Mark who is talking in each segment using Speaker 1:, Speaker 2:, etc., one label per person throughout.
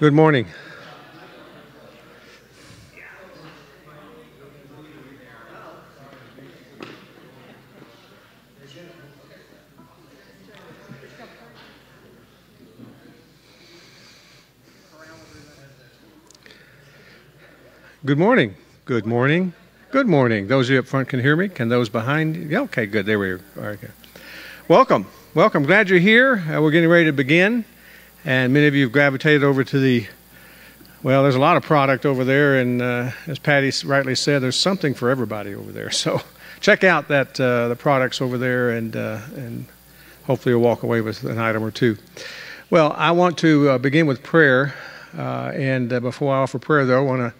Speaker 1: Good morning. Good morning. Good morning. Good morning. Those of you up front can hear me. Can those behind? Yeah, okay, good. There we are. Right. Welcome. Welcome. Glad you're here. Uh, we're getting ready to begin. And many of you have gravitated over to the, well, there's a lot of product over there. And uh, as Patty rightly said, there's something for everybody over there. So check out that uh, the products over there and, uh, and hopefully you'll walk away with an item or two. Well, I want to uh, begin with prayer. Uh, and before I offer prayer, though, I want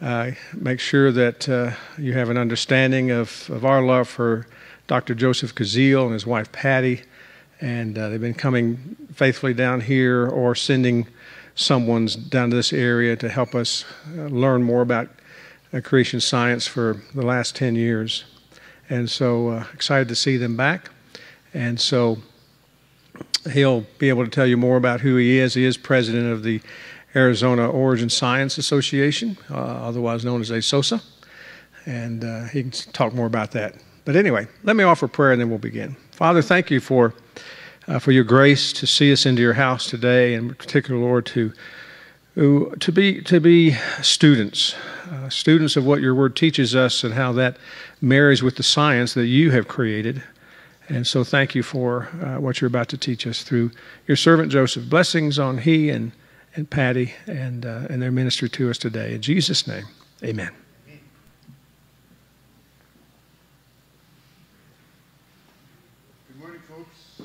Speaker 1: to uh, make sure that uh, you have an understanding of, of our love for Dr. Joseph Kezele and his wife Patty. And uh, they've been coming faithfully down here or sending someone's down to this area to help us uh, learn more about uh, creation science for the last 10 years. And so uh, excited to see them back. And so he'll be able to tell you more about who he is. He is president of the Arizona Origin Science Association, uh, otherwise known as AZOSA, and uh, he can talk more about that. But anyway, let me offer prayer and then we'll begin. Father, thank you for uh, for your grace to see us into your house today, and in particular, Lord, to to be to be students, uh, students of what your word teaches us and how that marries with the science that you have created. And so, thank you for uh, what you're about to teach us through your servant Joseph. Blessings on he and and Patty and, uh, and their ministry to us today. In Jesus' name, amen.
Speaker 2: Good morning, folks.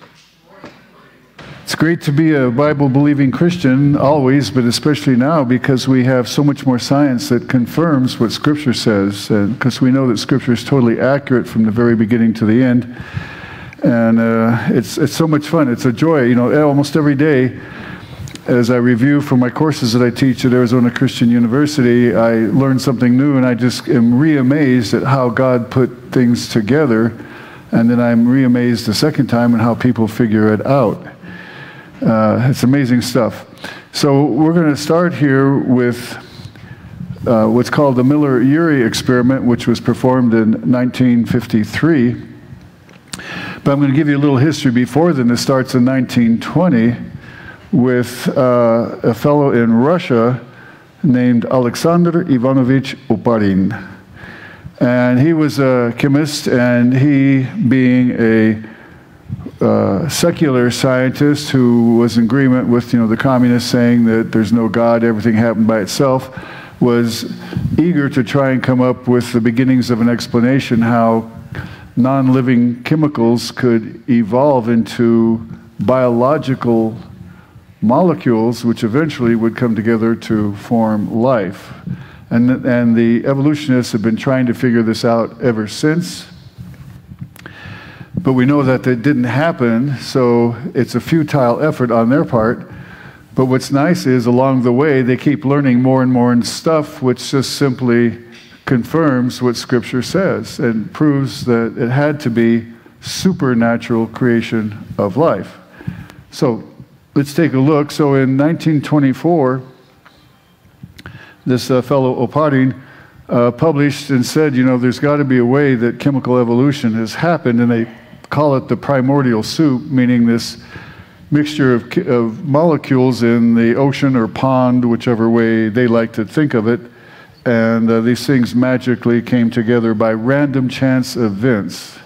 Speaker 2: It's great to be a Bible believing Christian always, but especially now because we have so much more science that confirms what Scripture says, because we know that Scripture is totally accurate from the very beginning to the end. And uh, it's, it's so much fun. It's a joy. You know, almost every day as I review for my courses that I teach at Arizona Christian University, I learn something new and I just am re-amazed at how God put things together. And then I'm re-amazed the second time at how people figure it out. Uh, it's amazing stuff. So we're going to start here with uh, what's called the Miller-Urey experiment, which was performed in 1953. But I'm going to give you a little history before then. It starts in 1920 with uh, a fellow in Russia named Alexander Ivanovich Oparin. And he was a chemist, and he, being a uh, secular scientist who was in agreement with you know the communists saying that there's no God, everything happened by itself, was eager to try and come up with the beginnings of an explanation how non-living chemicals could evolve into biological molecules which eventually would come together to form life. And, and the evolutionists have been trying to figure this out ever since. But we know that it didn't happen, so it's a futile effort on their part. But what's nice is along the way, they keep learning more and more and stuff, which just simply confirms what Scripture says and proves that it had to be supernatural creation of life. So let's take a look. So in 1924, this uh, fellow Oparin uh, published and said, you know, there's got to be a way that chemical evolution has happened, and they call it the primordial soup, meaning this mixture of, of molecules in the ocean or pond, whichever way they like to think of it. And uh, these things magically came together by random chance events.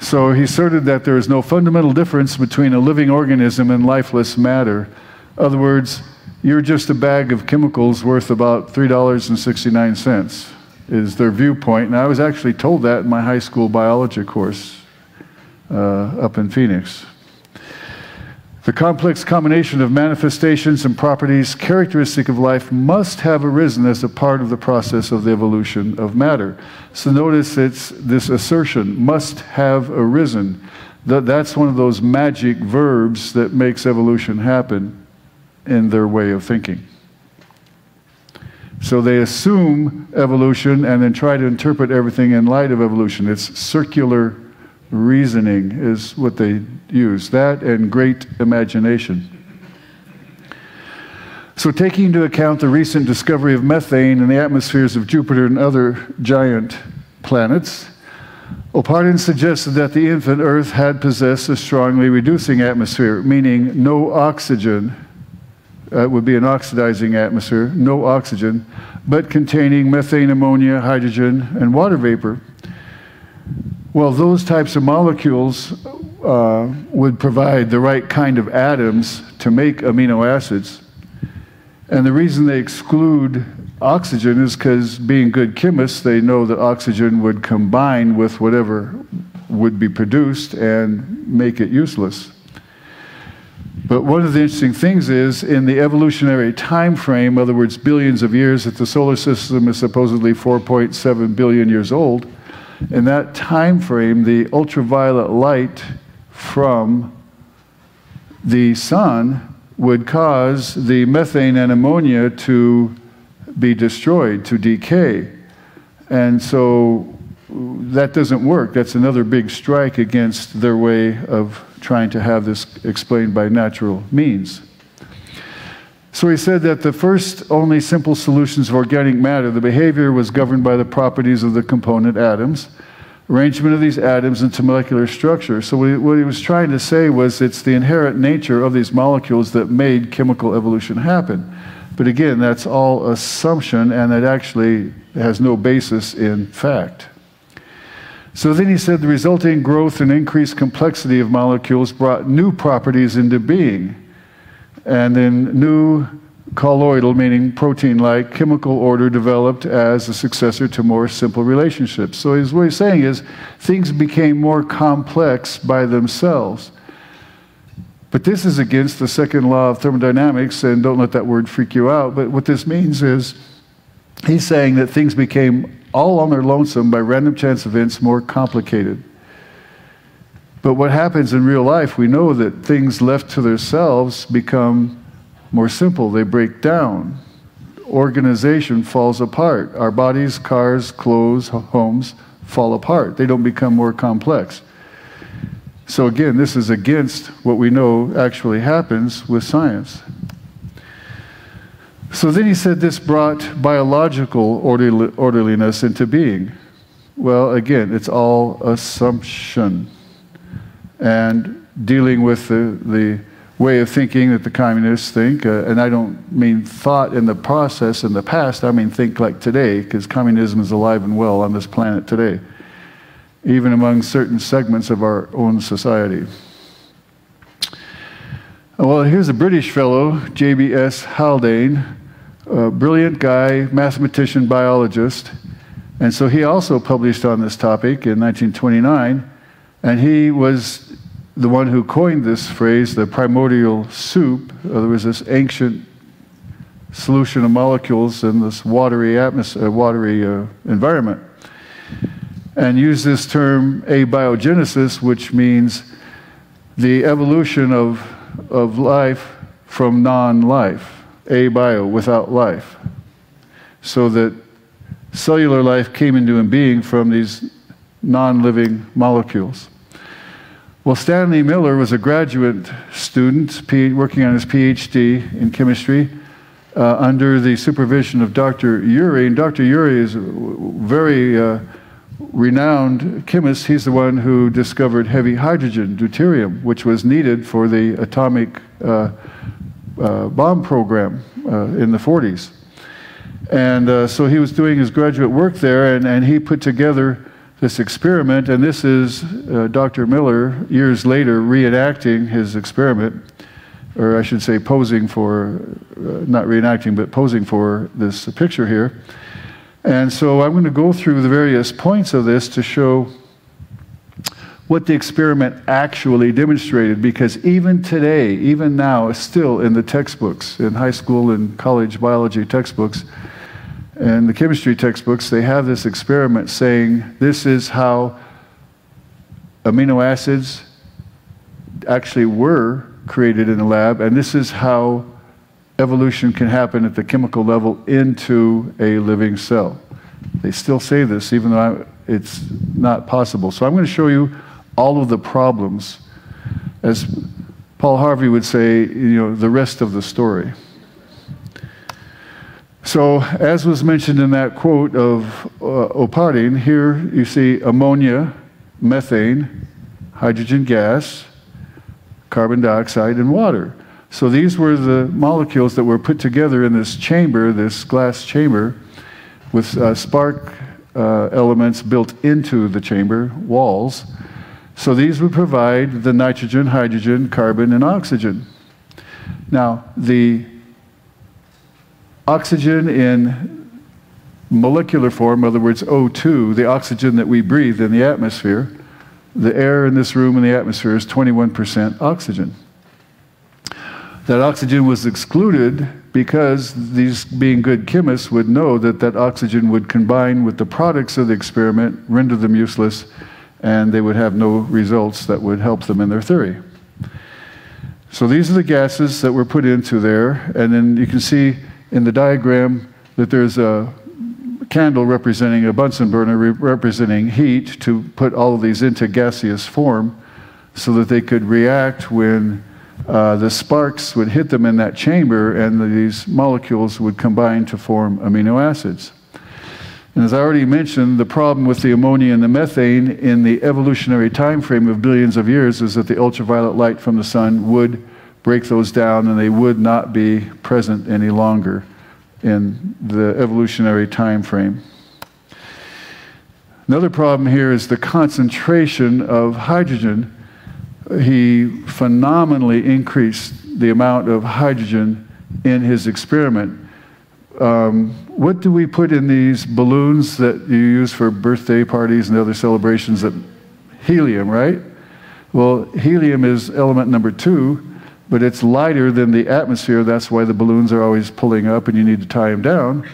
Speaker 2: So he asserted that there is no fundamental difference between a living organism and lifeless matter. In other words, you're just a bag of chemicals worth about $3.69 is their viewpoint. And I was actually told that in my high school biology course uh, up in Phoenix. The complex combination of manifestations and properties characteristic of life must have arisen as a part of the process of the evolution of matter. So notice it's this assertion, must have arisen. That, that's one of those magic verbs that makes evolution happen in their way of thinking. So they assume evolution and then try to interpret everything in light of evolution. It's circular reasoning is what they use. That and great imagination. So, taking into account the recent discovery of methane in the atmospheres of Jupiter and other giant planets, Oparin suggested that the infant Earth had possessed a strongly reducing atmosphere, meaning no oxygen. Uh, would be an oxidizing atmosphere, no oxygen, but containing methane, ammonia, hydrogen, and water vapor. Well, those types of molecules uh, would provide the right kind of atoms to make amino acids. And the reason they exclude oxygen is because, being good chemists, they know that oxygen would combine with whatever would be produced and make it useless. But one of the interesting things is in the evolutionary time frame, in other words, billions of years, that the solar system is supposedly 4.7 billion years old, in that time frame, the ultraviolet light from the sun would cause the methane and ammonia to be destroyed, to decay. And so that doesn't work. That's another big strike against their way of trying to have this explained by natural means. So he said that the first only simple solutions of organic matter, the behavior was governed by the properties of the component atoms, arrangement of these atoms into molecular structure. So what he, was trying to say was it's the inherent nature of these molecules that made chemical evolution happen. But again, that's all assumption and it actually has no basis in fact. So then he said the resulting growth and increased complexity of molecules brought new properties into being and then new colloidal, meaning protein like, chemical order developed as a successor to more simple relationships. So he's, what he's saying is things became more complex by themselves. But this is against the second law of thermodynamics, and don't let that word freak you out. But what this means is he's saying that things became all on their lonesome by random chance events more complicated. But what happens in real life, we know that things left to themselves become more simple, they break down. Organization falls apart. Our bodies, cars, clothes, homes fall apart. They don't become more complex. So, again, this is against what we know actually happens with science. So then he said this brought biological orderliness into being. Well, again, it's all assumption and dealing with the, the way of thinking that the communists think. Uh, and I don't mean thought in the process in the past, I mean think like today, because communism is alive and well on this planet today, even among certain segments of our own society. Well, here's a British fellow, J.B.S. Haldane, a brilliant guy, mathematician, biologist. And so he also published on this topic in 1929. And he was the one who coined this phrase, the primordial soup. There was this ancient solution of molecules in this watery atmosphere, uh, watery uh, environment, and used this term abiogenesis, which means the evolution of, of life from non-life, abio, without life, so that cellular life came into being from these non-living molecules. Well, Stanley Miller was a graduate student working on his PhD in chemistry uh, under the supervision of Dr. Urey. And Dr. Urey is a very uh, renowned chemist. He's the one who discovered heavy hydrogen, deuterium, which was needed for the atomic uh, uh bomb program uh, in the 40s. And uh, so he was doing his graduate work there, and, and he put together this experiment, and this is uh, Dr. Miller years later reenacting his experiment, or I should say, posing for, not reenacting, but posing for this picture here. And so I'm going to go through the various points of this to show what the experiment actually demonstrated, because even today, even now, still in the textbooks, in high school and college biology textbooks, and the chemistry textbooks, they have this experiment saying this is how amino acids actually were created in the lab, and this is how evolution can happen at the chemical level into a living cell. They still say this, even though it's not possible. So I'm going to show you all of the problems, as Paul Harvey would say, you know, the rest of the story. So, as was mentioned in that quote of uh, here you see ammonia, methane, hydrogen gas, carbon dioxide, and water. So, these were the molecules that were put together in this chamber, this glass chamber, with uh, spark uh, elements built into the chamber walls. So, these would provide the nitrogen, hydrogen, carbon, and oxygen. Now, the oxygen in molecular form, in other words, O2, the oxygen that we breathe in the atmosphere, the air in this room and the atmosphere is 21% oxygen. That oxygen was excluded because these, being good chemists, would know that that oxygen would combine with the products of the experiment, render them useless, and they would have no results that would help them in their theory. So these are the gases that were put into there, and then you can see in the diagram that there's a candle representing a Bunsen burner re representing heat to put all of these into gaseous form so that they could react when uh, the sparks would hit them in that chamber and these molecules would combine to form amino acids. And as I already mentioned, the problem with the ammonia and the methane in the evolutionary time frame of billions of years is that the ultraviolet light from the sun would break those down and they would not be present any longer in the evolutionary time frame. Another problem here is the concentration of hydrogen. He phenomenally increased the amount of hydrogen in his experiment. Um, what do we put in these balloons that you use for birthday parties and other celebrations? That helium, right? Well, helium is element number two but it's lighter than the atmosphere. That's why the balloons are always pulling up and you need to tie them down.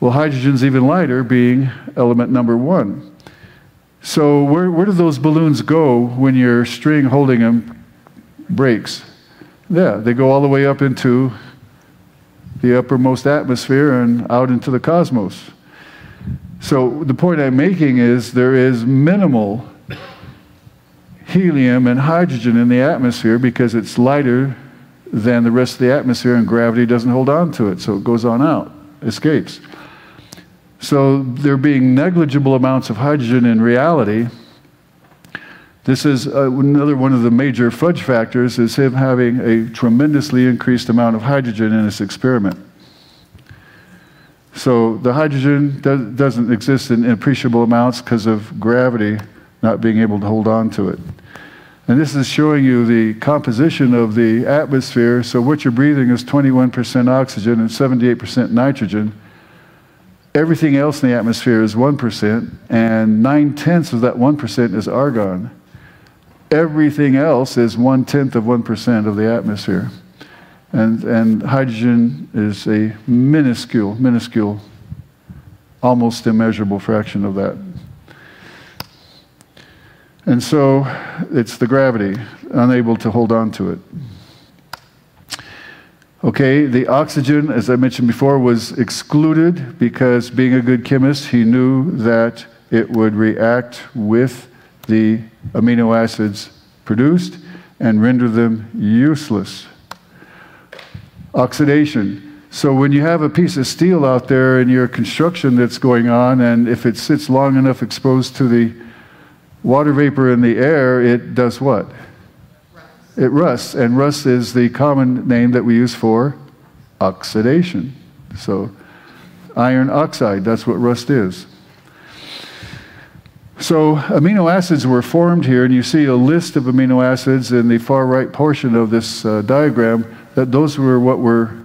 Speaker 2: Well, hydrogen's even lighter, being element number one. So, where, where do those balloons go when your string holding them breaks? Yeah, they go all the way up into the uppermost atmosphere and out into the cosmos. So, the point I'm making is there is minimal helium and hydrogen in the atmosphere because it's lighter than the rest of the atmosphere and gravity doesn't hold on to it, so it goes on out, escapes. So there being negligible amounts of hydrogen in reality, this is uh, another one of the major fudge factors is him having a tremendously increased amount of hydrogen in his experiment. So the hydrogen do doesn't exist in appreciable amounts because of gravity not being able to hold on to it. And this is showing you the composition of the atmosphere. So what you're breathing is 21% oxygen and 78% nitrogen. Everything else in the atmosphere is 1%, and nine tenths of that 1% is argon. Everything else is one tenth of 1% of the atmosphere. And, and hydrogen is a minuscule, minuscule, almost immeasurable fraction of that. And so it's the gravity, unable to hold on to it. Okay, the oxygen, as I mentioned before, was excluded because being a good chemist, he knew that it would react with the amino acids produced and render them useless. Oxidation. So when you have a piece of steel out there in your construction that's going on, and if it sits long enough exposed to the water vapor in the air, it does what? Rust. It rusts. And rust is the common name that we use for oxidation. So, iron oxide, that's what rust is. So, amino acids were formed here, and you see a list of amino acids in the far right portion of this uh, diagram, that those were what were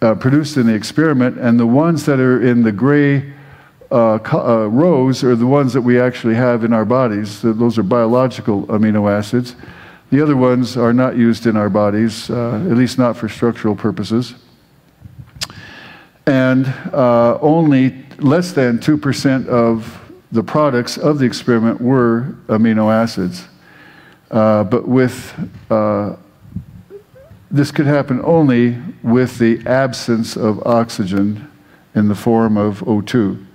Speaker 2: uh, produced in the experiment, and the ones that are in the gray uh, uh, rows are the ones that we actually have in our bodies. Those are biological amino acids. The other ones are not used in our bodies, uh, at least not for structural purposes. And uh, only less than 2% of the products of the experiment were amino acids. Uh, but with uh, this could happen only with the absence of oxygen in the form of O2.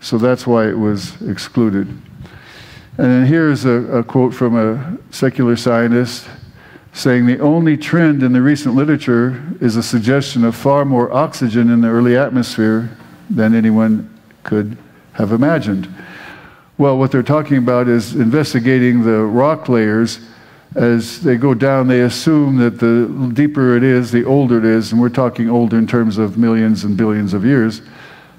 Speaker 2: So that's why it was excluded. And then here's a, a quote from a secular scientist saying the only trend in the recent literature is a suggestion of far more oxygen in the early atmosphere than anyone could have imagined. Well, what they're talking about is investigating the rock layers. As they go down, they assume that the deeper it is, the older it is, and we're talking older in terms of millions and billions of years,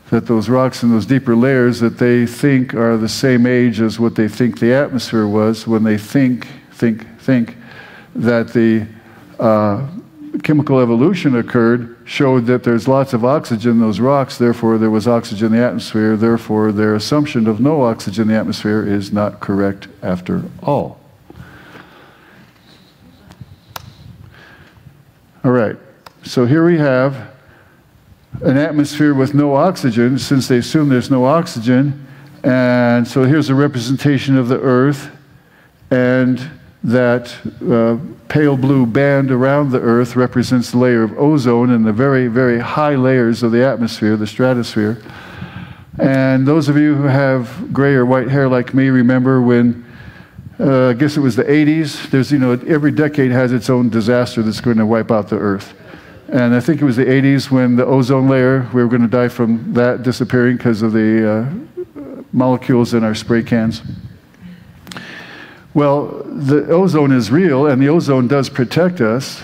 Speaker 2: that those rocks in those deeper layers that they think are the same age as what they think the atmosphere was when they think, think, think that the uh, chemical evolution occurred showed that there's lots of oxygen in those rocks, therefore there was oxygen in the atmosphere, therefore their assumption of no oxygen in the atmosphere is not correct after all. All right, so here we have an atmosphere with no oxygen, since they assume there's no oxygen. And so here's a representation of the Earth, and that uh, pale blue band around the Earth represents the layer of ozone and the very, very high layers of the atmosphere, the stratosphere. And those of you who have gray or white hair like me remember when, uh, I guess it was the 80s, there's, you know, every decade has its own disaster that's going to wipe out the Earth. And I think it was the 80s when the ozone layer, we were going to die from that disappearing because of the uh, molecules in our spray cans. Well, the ozone is real, and the ozone does protect us.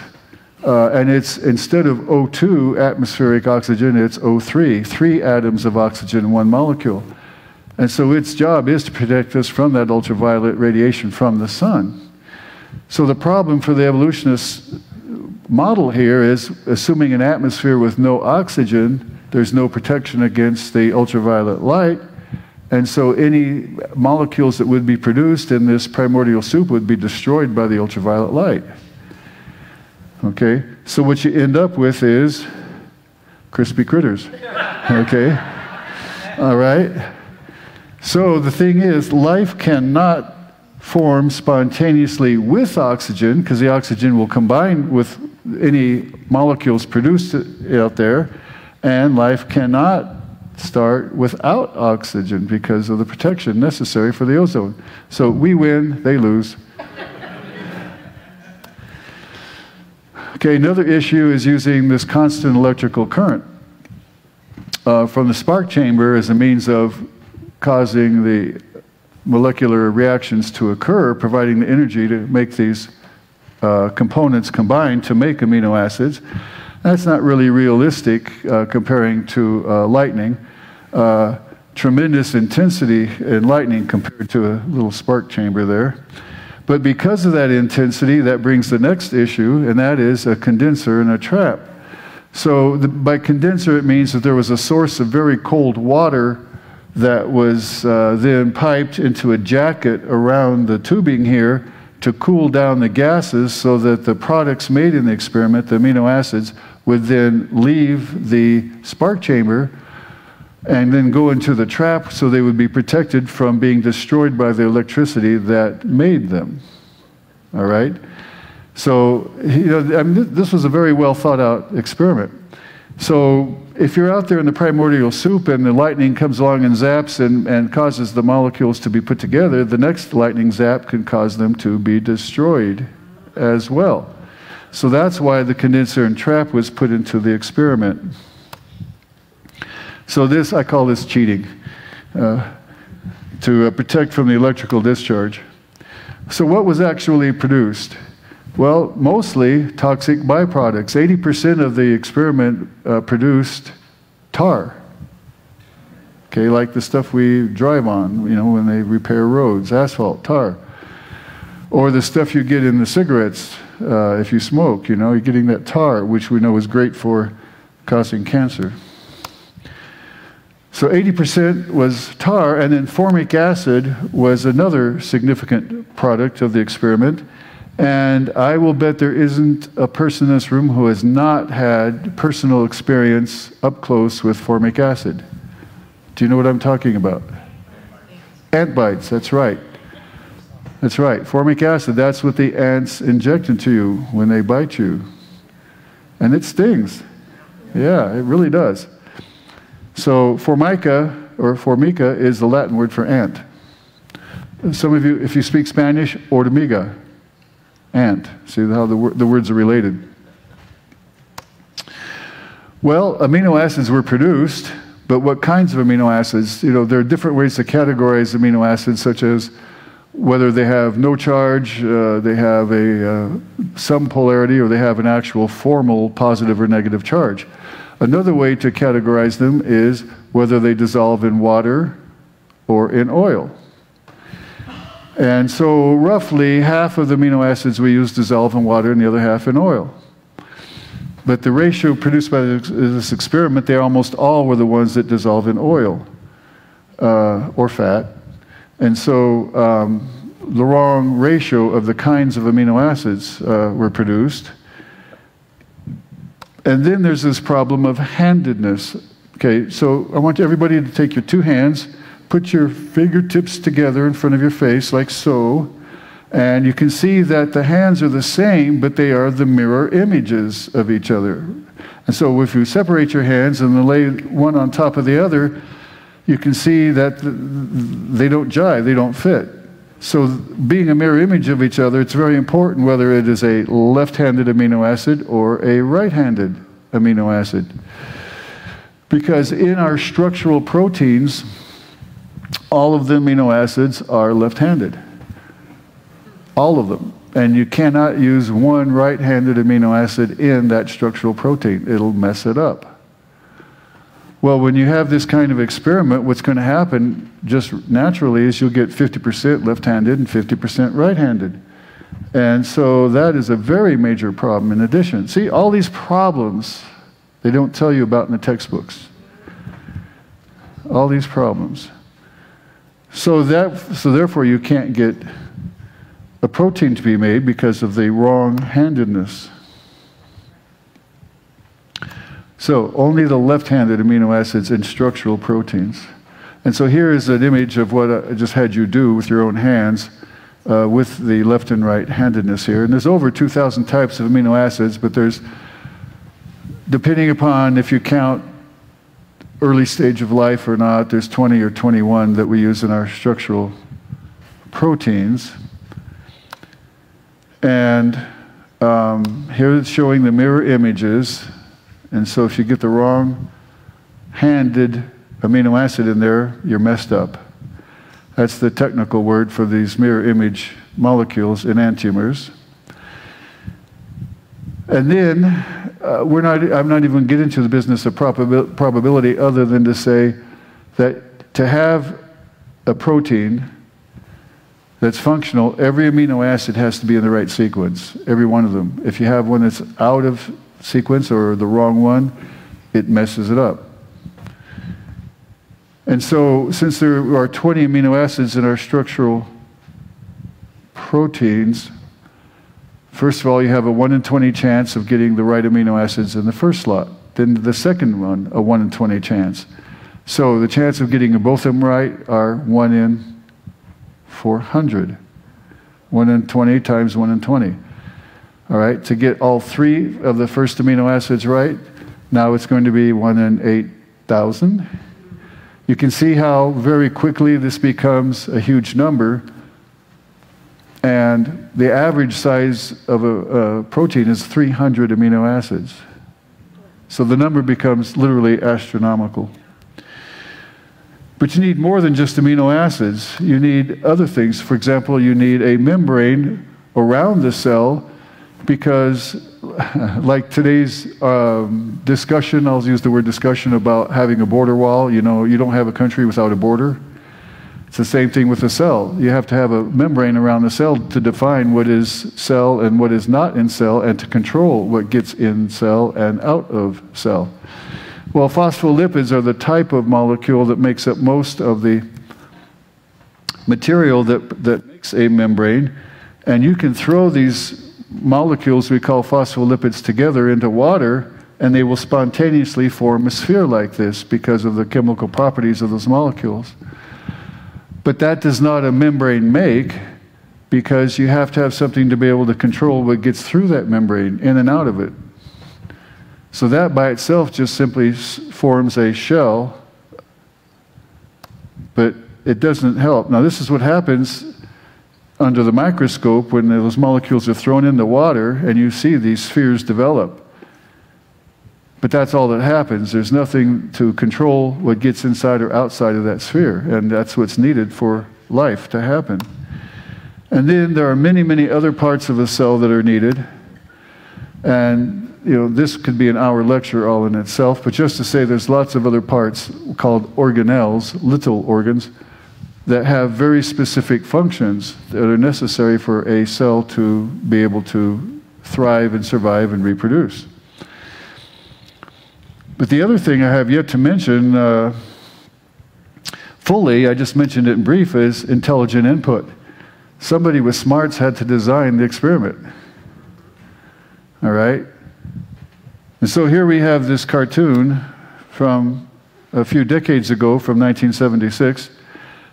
Speaker 2: Uh, and it's instead of O2 atmospheric oxygen, it's O3, three atoms of oxygen in one molecule. And so its job is to protect us from that ultraviolet radiation from the sun. So the problem for the evolutionists model here is assuming an atmosphere with no oxygen, there's no protection against the ultraviolet light. And so any molecules that would be produced in this primordial soup would be destroyed by the ultraviolet light. Okay? So what you end up with is crispy critters. Okay? All right? So the thing is, life cannot form spontaneously with oxygen because the oxygen will combine with any molecules produced out there, and life cannot start without oxygen because of the protection necessary for the ozone. So we win, they lose. Okay, another issue is using this constant electrical current uh, from the spark chamber as a means of causing the molecular reactions to occur, providing the energy to make these uh, components combine to make amino acids. That's not really realistic uh, comparing to uh, lightning uh, tremendous intensity in lightning compared to a little spark chamber there. But because of that intensity, that brings the next issue, and that is a condenser and a trap. So, the, by condenser, it means that there was a source of very cold water that was uh, then piped into a jacket around the tubing here to cool down the gases so that the products made in the experiment, the amino acids, would then leave the spark chamber and then go into the trap so they would be protected from being destroyed by the electricity that made them. All right? So, you know, I mean, this was a very well thought out experiment. So, if you're out there in the primordial soup and the lightning comes along and zaps and, and causes the molecules to be put together, the next lightning zap can cause them to be destroyed as well. So, that's why the condenser and trap was put into the experiment. So this, I call this cheating, uh, to uh, protect from the electrical discharge. So what was actually produced? Well, mostly toxic byproducts. 80% of the experiment uh, produced tar. Okay, like the stuff we drive on, you know, when they repair roads, asphalt, tar. Or the stuff you get in the cigarettes uh, if you smoke, you know, you're getting that tar, which we know is great for causing cancer. So 80% was tar, and then formic acid was another significant product of the experiment. And I will bet there isn't a person in this room who has not had personal experience up close with formic acid. Do you know what I'm talking about? Ant bites, that's right. That's right. Formic acid, that's what the ants inject into you when they bite you. And it stings. Yeah, it really does. So formica or formica is the Latin word for ant. Some of you, if you speak Spanish, hormiga. ant. See how the, the words are related. Well, amino acids were produced, but what kinds of amino acids? You know, there are different ways to categorize amino acids, such as whether they have no charge, uh, they have a uh, some polarity, or they have an actual formal positive or negative charge. Another way to categorize them is whether they dissolve in water or in oil. And so, roughly half of the amino acids we use dissolve in water, and the other half in oil. But the ratio produced by this experiment, they almost all were the ones that dissolve in oil uh, or fat. And so um, the wrong ratio of the kinds of amino acids uh, were produced. And then there's this problem of handedness. Okay, so I want everybody to take your two hands, put your fingertips together in front of your face, like so. And you can see that the hands are the same, but they are the mirror images of each other. And so if you separate your hands and lay one on top of the other, you can see that they don't jive, they don't fit. So, being a mirror image of each other, it's very important whether it is a left handed amino acid or a right handed amino acid. Because in our structural proteins, all of the amino acids are left handed. All of them. And you cannot use one right handed amino acid in that structural protein, it'll mess it up. Well, when you have this kind of experiment, what's going to happen just naturally is you'll get 50% left handed and 50% right handed. And so that is a very major problem in addition. See, all these problems they don't tell you about in the textbooks. All these problems. So that so therefore you can't get a protein to be made because of the wrong handedness. So only the left-handed amino acids in structural proteins. And so here is an image of what I just had you do with your own hands uh, with the left and right handedness here. And there's over 2,000 types of amino acids, but there's, depending upon if you count early stage of life or not, there's 20 or 21 that we use in our structural proteins. And um, here it's showing the mirror images and so if you get the wrong handed amino acid in there, you're messed up. That's the technical word for these mirror image molecules in enantiomers. And then uh, we're not, I'm not even getting into the business of probabil- probability other than to say that to have a protein that's functional, every amino acid has to be in the right sequence, every one of them. If you have one that's out of sequence or the wrong one, it messes it up. And so, since there are 20 amino acids in our structural proteins, first of all, you have a 1 in 20 chance of getting the right amino acids in the first slot. Then the second one, a 1 in 20 chance. So the chance of getting both of them right are 1 in 400. 1 in 20 times 1 in 20. All right, to get all three of the first amino acids right, now it's going to be 1 in 8,000. You can see how very quickly this becomes a huge number. And the average size of a, a protein is 300 amino acids. So the number becomes literally astronomical. But you need more than just amino acids. You need other things. For example, you need a membrane around the cell because, like today's um, discussion, I'll use the word discussion about having a border wall. You know, you don't have a country without a border. It's the same thing with a cell. You have to have a membrane around the cell to define what is cell and what is not in cell and to control what gets in cell and out of cell. Well, phospholipids are the type of molecule that makes up most of the material that, that makes a membrane. And you can throw these molecules we call phospholipids together into water, and they will spontaneously form a sphere like this because of the chemical properties of those molecules. But that does not a membrane make because you have to have something to be able to control what gets through that membrane, in and out of it. So that by itself just simply forms a shell, but it doesn't help. Now, this is what happens under the microscope when those molecules are thrown in the water and you see these spheres develop. But that's all that happens. There's nothing to control what gets inside or outside of that sphere, and that's what's needed for life to happen. And then there are many, many other parts of a cell that are needed. And you know, this could be an hour lecture all in itself, but just to say there's lots of other parts called organelles, little organs, that have very specific functions that are necessary for a cell to be able to thrive and survive and reproduce. But the other thing I have yet to mention uh, fully, I just mentioned it in brief, is intelligent input. Somebody with smarts had to design the experiment. All right? And so here we have this cartoon from a few decades ago, from 1976.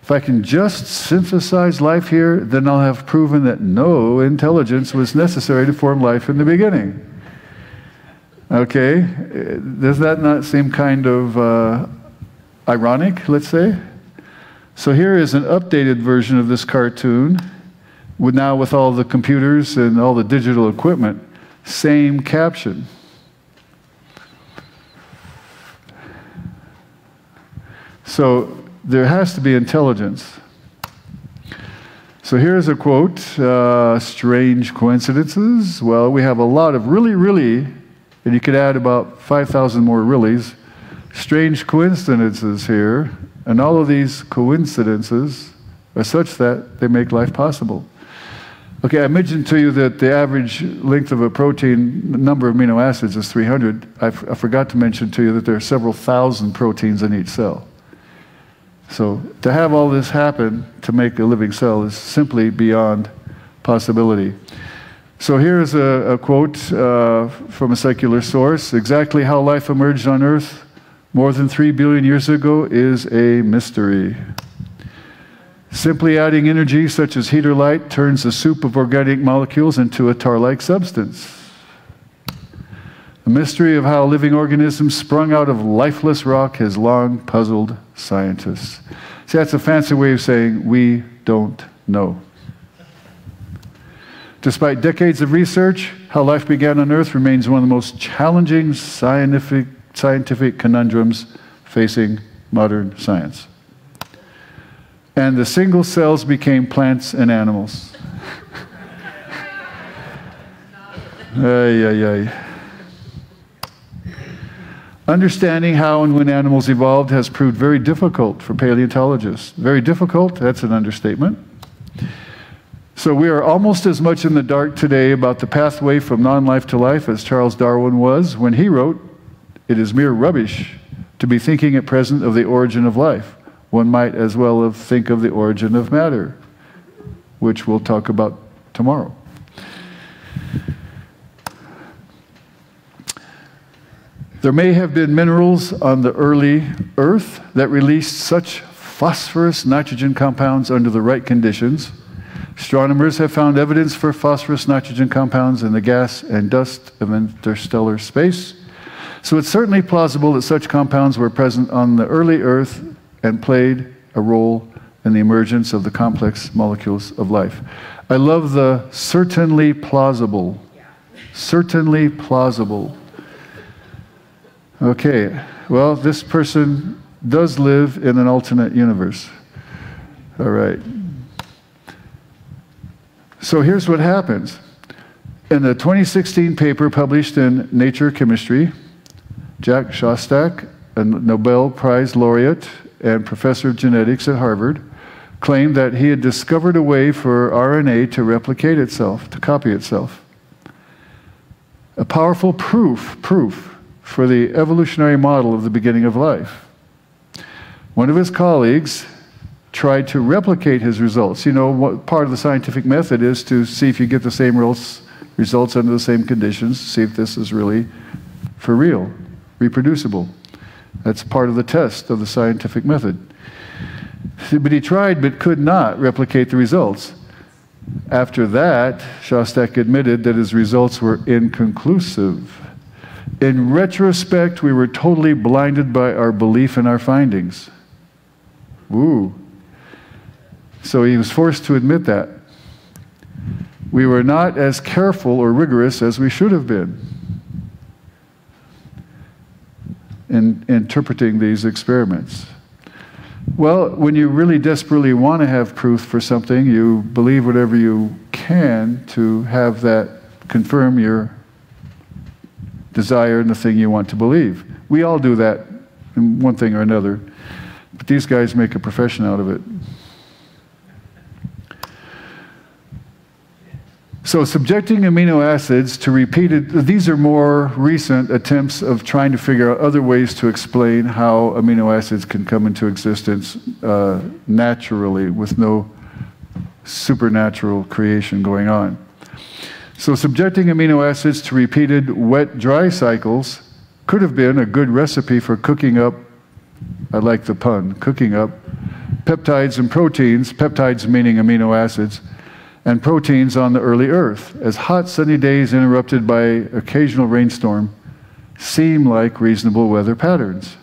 Speaker 2: If I can just synthesize life here, then I'll have proven that no intelligence was necessary to form life in the beginning. Okay? Does that not seem kind of uh, ironic, let's say? So here is an updated version of this cartoon, with now with all the computers and all the digital equipment. Same caption. So there has to be intelligence. So here's a quote uh, Strange coincidences. Well, we have a lot of really, really, and you could add about 5,000 more reallys, strange coincidences here. And all of these coincidences are such that they make life possible. Okay, I mentioned to you that the average length of a protein, number of amino acids, is 300. I, forgot to mention to you that there are several thousand proteins in each cell. So to have all this happen to make a living cell is simply beyond possibility. So here's a, a quote uh, from a secular source. Exactly how life emerged on Earth more than three billion years ago is a mystery. Simply adding energy such as heat or light turns a soup of organic molecules into a tar-like substance. The mystery of how living organisms sprung out of lifeless rock has long puzzled scientists. See, that's a fancy way of saying we don't know. Despite decades of research, how life began on Earth remains one of the most challenging scientific, scientific conundrums facing modern science. And the single cells became plants and animals. ay, ay, ay. Understanding how and when animals evolved has proved very difficult for paleontologists. Very difficult, that's an understatement. So we are almost as much in the dark today about the pathway from non life to life as Charles Darwin was when he wrote, It is mere rubbish to be thinking at present of the origin of life. One might as well think of the origin of matter, which we'll talk about tomorrow. There may have been minerals on the early Earth that released such phosphorus nitrogen compounds under the right conditions. Astronomers have found evidence for phosphorus nitrogen compounds in the gas and dust of interstellar space. So it's certainly plausible that such compounds were present on the early Earth and played a role in the emergence of the complex molecules of life. I love the certainly plausible. Certainly plausible. Okay, well, this person does live in an alternate universe. All right. So here's what happens. In the 2016 paper published in Nature Chemistry, Jack Szostak, a Nobel Prize laureate and professor of genetics at Harvard, claimed that he had discovered a way for RNA to replicate itself, to copy itself. A powerful proof, proof for the evolutionary model of the beginning of life. One of his colleagues tried to replicate his results. You know, what part of the scientific method is to see if you get the same results under the same conditions, see if this is really for real, reproducible. That's part of the test of the scientific method. But he tried but could not replicate the results. After that, Szostak admitted that his results were inconclusive. In retrospect, we were totally blinded by our belief in our findings. Ooh. So he was forced to admit that. we were not as careful or rigorous as we should have been in interpreting these experiments. Well, when you really desperately want to have proof for something, you believe whatever you can to have that confirm your desire and the thing you want to believe. We all do that in one thing or another, but these guys make a profession out of it. So, subjecting amino acids to repeated, these are more recent attempts of trying to figure out other ways to explain how amino acids can come into existence uh, naturally with no supernatural creation going on. So, subjecting amino acids to repeated wet dry cycles could have been a good recipe for cooking up, I like the pun, cooking up peptides and proteins, peptides meaning amino acids and proteins on the early Earth, as hot sunny days interrupted by occasional rainstorm seem like reasonable weather patterns.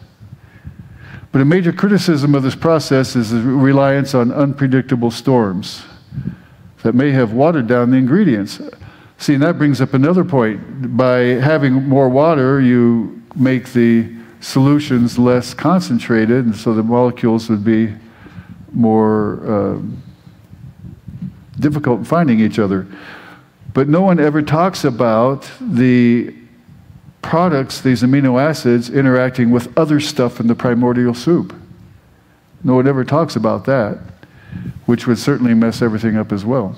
Speaker 2: But a major criticism of this process is the reliance on unpredictable storms that may have watered down the ingredients. See, and that brings up another point. By having more water, you make the solutions less concentrated, and so the molecules would be more. Uh, difficult in finding each other. But no one ever talks about the products, these amino acids, interacting with other stuff in the primordial soup. No one ever talks about that, which would certainly mess everything up as well.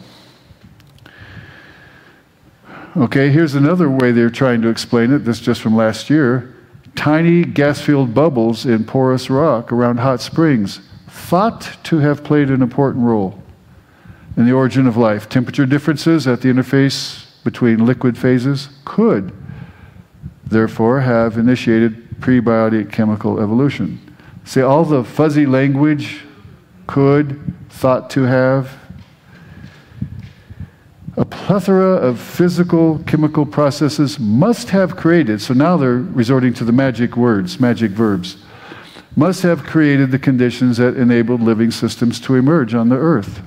Speaker 2: Okay, here's another way they're trying to explain it. This just from last year. Tiny gas filled bubbles in porous rock around hot springs, thought to have played an important role in the origin of life. Temperature differences at the interface between liquid phases could, therefore, have initiated prebiotic chemical evolution. See, all the fuzzy language could, thought to have, a plethora of physical chemical processes must have created, so now they're resorting to the magic words, magic verbs, must have created the conditions that enabled living systems to emerge on the earth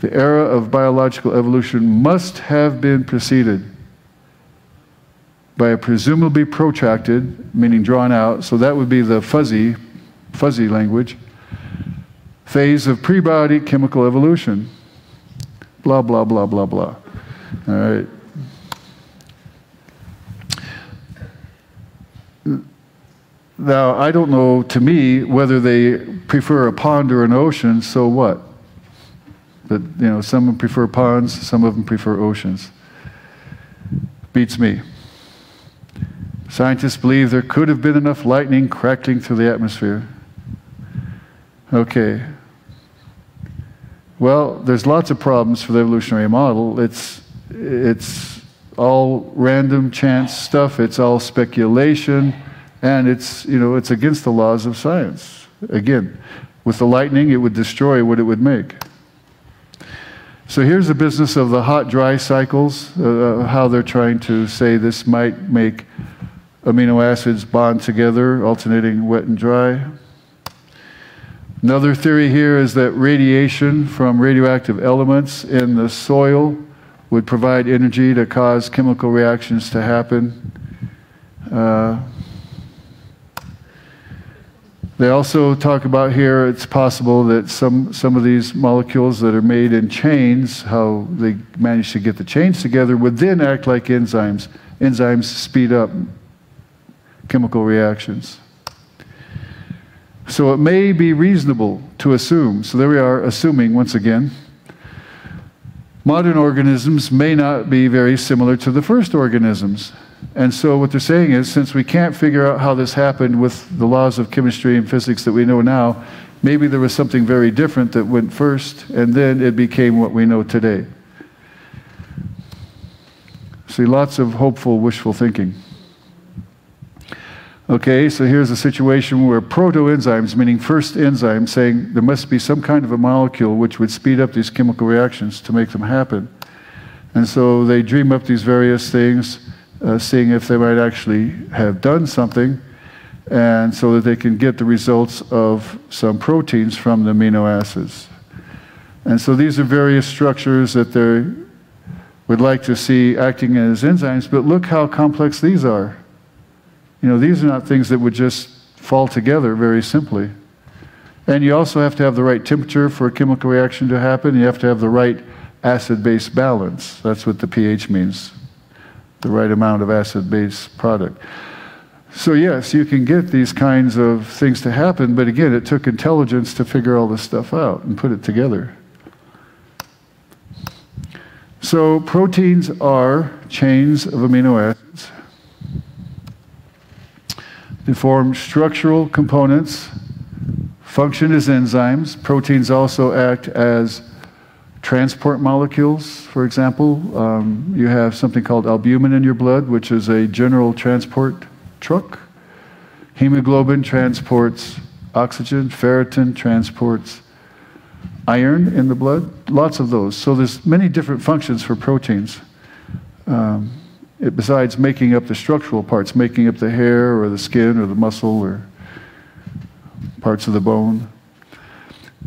Speaker 2: the era of biological evolution must have been preceded by a presumably protracted, meaning drawn out, so that would be the fuzzy, fuzzy language, phase of prebiotic chemical evolution. Blah, blah, blah, blah, blah. All right. Now, I don't know to me whether they prefer a pond or an ocean, so what? But you know, some prefer ponds, some of them prefer oceans. Beats me. Scientists believe there could have been enough lightning crackling through the atmosphere. Okay. Well, there's lots of problems for the evolutionary model. It's it's all random chance stuff. It's all speculation, and it's you know it's against the laws of science. Again, with the lightning, it would destroy what it would make. So here's the business of the hot dry cycles, uh, uh, how they're trying to say this might make amino acids bond together, alternating wet and dry. Another theory here is that radiation from radioactive elements in the soil would provide energy to cause chemical reactions to happen. Uh, they also talk about here it's possible that some, some of these molecules that are made in chains, how they manage to get the chains together, would then act like enzymes. Enzymes speed up chemical reactions. So it may be reasonable to assume, so there we are, assuming once again, modern organisms may not be very similar to the first organisms. And so what they're saying is, since we can't figure out how this happened with the laws of chemistry and physics that we know now, maybe there was something very different that went first, and then it became what we know today. See, lots of hopeful, wishful thinking. Okay, so here's a situation where protoenzymes, meaning first enzymes, saying there must be some kind of a molecule which would speed up these chemical reactions to make them happen. And so they dream up these various things uh, seeing if they might actually have done something, and so that they can get the results of some proteins from the amino acids. And so these are various structures that they would like to see acting as enzymes, but look how complex these are. You know, these are not things that would just fall together very simply. And you also have to have the right temperature for a chemical reaction to happen. You have to have the right acid base balance. That's what the pH means the right amount of acid base product. So, yes, you can get these kinds of things to happen, but again, it took intelligence to figure all this stuff out and put it together. So, proteins are chains of amino acids. They form structural components, function as enzymes. Proteins also act as transport molecules, for example. Um, you have something called albumin in your blood, which is a general transport truck. Hemoglobin transports oxygen, ferritin transports iron in the blood, lots of those. So there's many different functions for proteins. Um, it, besides making up the structural parts, making up the hair or the skin or the muscle or parts of the bone.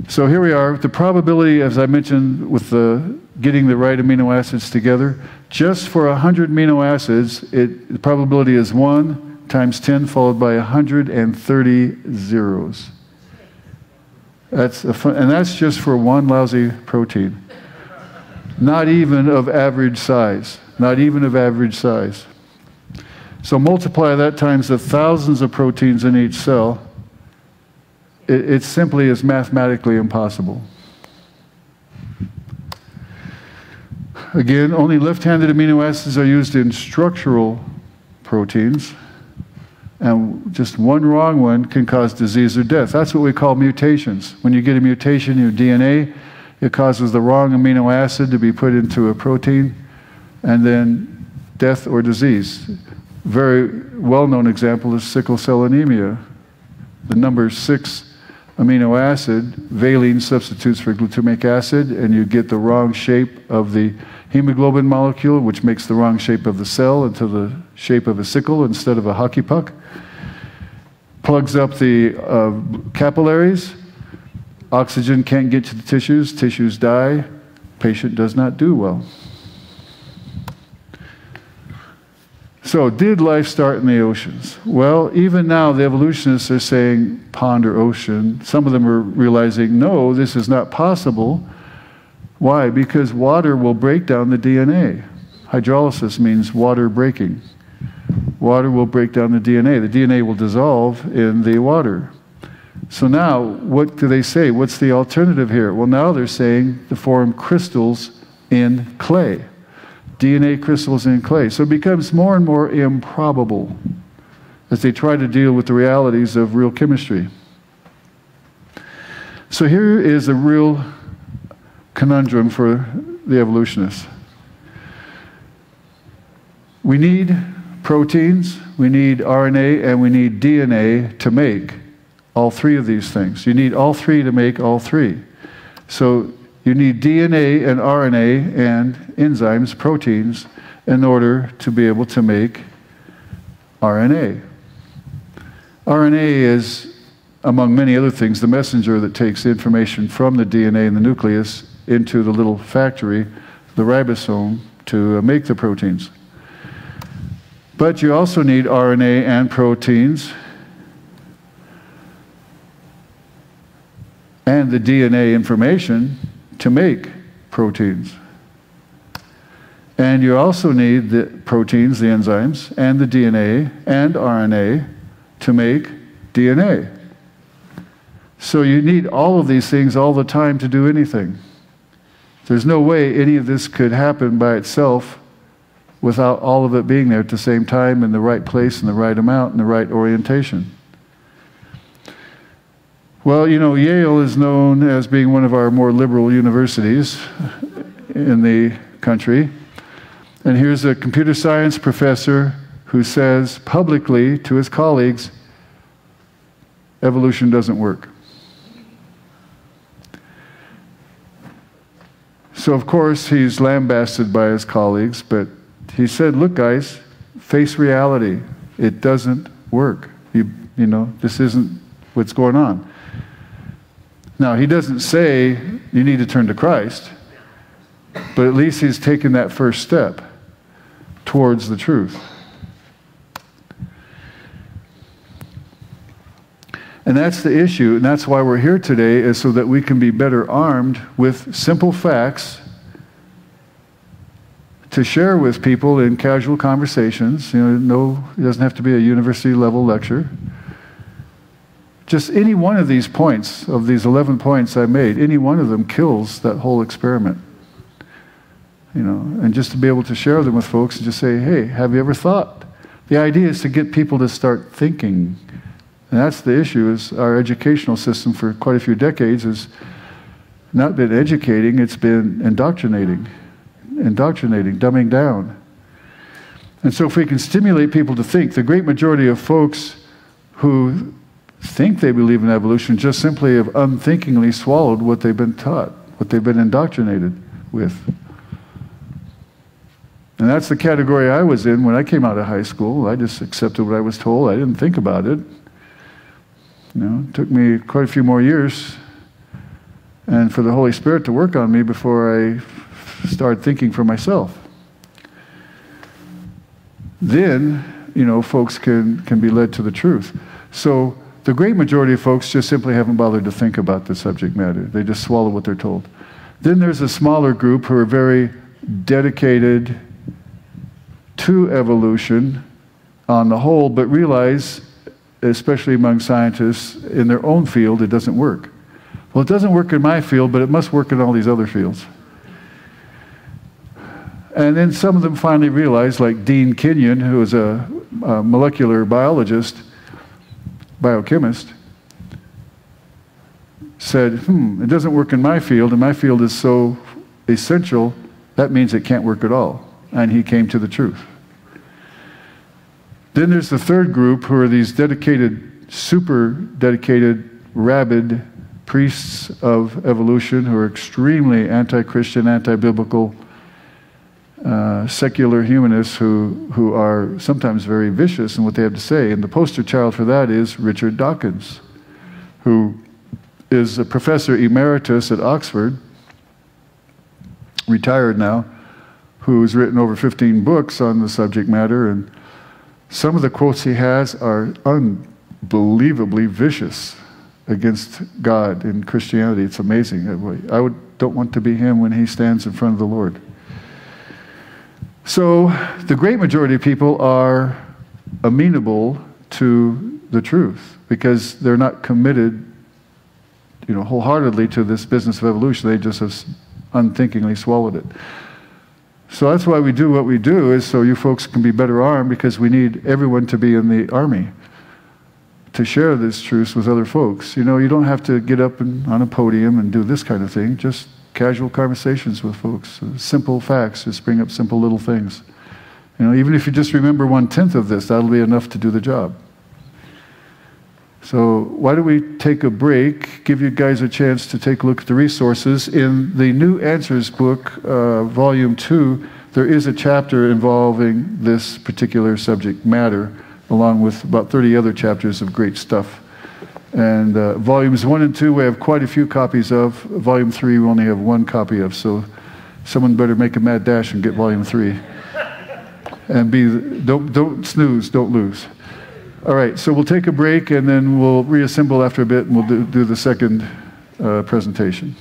Speaker 2: So here we are. The probability, as I mentioned, with the getting the right amino acids together, just for 100 amino acids, it, the probability is 1 times 10 followed by 130 zeros. That's fun, and that's just for one lousy protein. Not even of average size. Not even of average size. So multiply that times the thousands of proteins in each cell it, it simply is mathematically impossible. Again, only left handed amino acids are used in structural proteins, and just one wrong one can cause disease or death. That's what we call mutations. When you get a mutation in your DNA, it causes the wrong amino acid to be put into a protein, and then death or disease. Very well known example is sickle cell anemia. The number six amino acid, valine substitutes for glutamic acid, and you get the wrong shape of the hemoglobin molecule, which makes the wrong shape of the cell into the shape of a sickle instead of a hockey puck. Plugs up the uh, capillaries. Oxygen can't get to the tissues. Tissues die. Patient does not do well. So, did life start in the oceans? Well, even now, the evolutionists are saying pond or ocean. Some of them are realizing, no, this is not possible. Why? Because water will break down the DNA. Hydrolysis means water breaking. Water will break down the DNA. The DNA will dissolve in the water. So now, what do they say? What's the alternative here? Well, now they're saying to form crystals in clay. DNA crystals in clay. So it becomes more and more improbable as they try to deal with the realities of real chemistry. So here is a real conundrum for the evolutionists. We need proteins, we need RNA, and we need DNA to make all three of these things. You need all three to make all three. So you need DNA and RNA and enzymes, proteins, in order to be able to make RNA. RNA is, among many other things, the messenger that takes information from the DNA in the nucleus into the little factory, the ribosome, to uh, make the proteins. But you also need RNA and proteins and the DNA information to make proteins. And you also need the proteins, the enzymes, and the DNA and RNA to make DNA. So you need all of these things all the time to do anything. There's no way any of this could happen by itself without all of it being there at the same time in the right place in the right amount in the right orientation. Well, you know, Yale is known as being one of our more liberal universities in the country. And here's a computer science professor who says publicly to his colleagues evolution doesn't work. So, of course, he's lambasted by his colleagues, but he said, Look, guys, face reality. It doesn't work. You, you know, this isn't what's going on. Now, he doesn't say you need to turn to Christ, but at least he's taken that first step towards the truth. And that's the issue, and that's why we're here today, is so that we can be better armed with simple facts to share with people in casual conversations. You know, no, it doesn't have to be a university level lecture. Just any one of these points, of these 11 points I made, any one of them kills that whole experiment. You know, and just to be able to share them with folks and just say, hey, have you ever thought? The idea is to get people to start thinking and that's the issue is our educational system for quite a few decades has not been educating, it's been indoctrinating, indoctrinating, dumbing down. And so if we can stimulate people to think, the great majority of folks who think they believe in evolution just simply have unthinkingly swallowed what they've been taught, what they've been indoctrinated with. And that's the category I was in when I came out of high school. I just accepted what I was told. I didn't think about it. You know, it took me quite a few more years and for the Holy Spirit to work on me before I started thinking for myself. Then, you know, folks can, can be led to the truth. So the great majority of folks just simply haven't bothered to think about the subject matter. They just swallow what they're told. Then there's a smaller group who are very dedicated to evolution on the whole, but realize especially among scientists in their own field, it doesn't work. Well, it doesn't work in my field, but it must work in all these other fields. And then some of them finally realized, like Dean Kenyon, who is a, a molecular biologist, biochemist, said, hmm, it doesn't work in my field, and my field is so essential, that means it can't work at all. And he came to the truth. Then there's the third group who are these dedicated, super dedicated, rabid priests of evolution who are extremely anti Christian, anti biblical, uh, secular humanists who, who are sometimes very vicious in what they have to say. And the poster child for that is Richard Dawkins, who is a professor emeritus at Oxford, retired now, who's written over 15 books on the subject matter and some of the quotes he has are unbelievably vicious against God and Christianity. It's amazing. I would, don't want to be him when he stands in front of the Lord. So, the great majority of people are amenable to the truth because they're not committed, you know, wholeheartedly to this business of evolution. They just have unthinkingly swallowed it. So that's why we do what we do, is so you folks can be better armed because we need everyone to be in the army to share this truth with other folks. You know, you don't have to get up and, on a podium and do this kind of thing. Just casual conversations with folks. Simple facts, just bring up simple little things. You know, even if you just remember one tenth of this, that'll be enough to do the job. So, why don't we take a break, give you guys a chance to take a look at the resources. In the New Answers book, uh, volume two, there is a chapter involving this particular subject matter, along with about 30 other chapters of great stuff. And uh, volumes one and two, we have quite a few copies of. Volume three, we only have one copy of. So, someone better make a mad dash and get volume three. And be, don't, don't snooze, don't lose. All right, so we'll take a break and then we'll reassemble after a bit and we'll do, do the second uh, presentation.